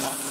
Obama.